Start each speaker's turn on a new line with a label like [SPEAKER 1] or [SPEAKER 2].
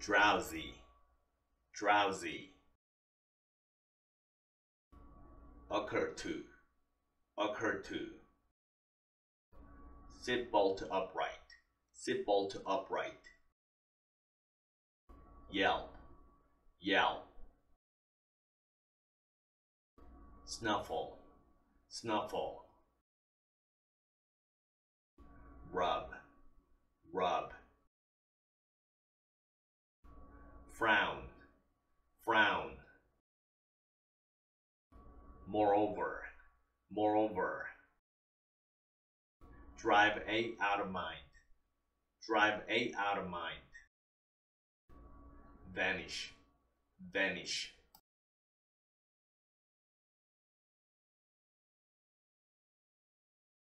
[SPEAKER 1] drowsy, drowsy. Occur to, occur to. Sit bolt upright, sit bolt upright. Yelp, yelp. Snuffle, snuffle. Frown, frown. Moreover, moreover. Drive A out of mind. Drive A out of mind. Vanish, vanish.